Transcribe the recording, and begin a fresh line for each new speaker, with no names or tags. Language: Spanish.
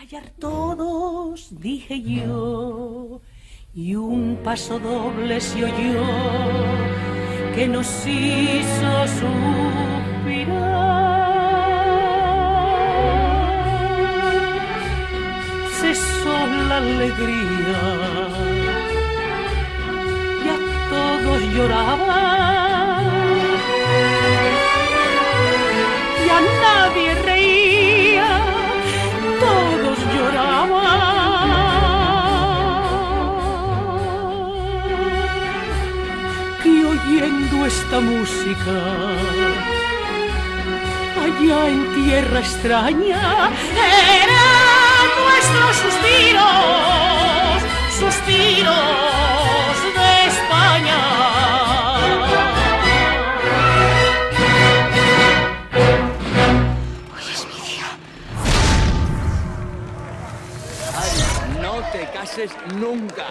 Callar todos, dije yo, y un paso doble se oyó que nos hizo suspirar. Cesó la alegría y a todos lloraban oyendo esta música, allá en tierra extraña, eran nuestros suspiros, suspiros de España.
No te cases nunca.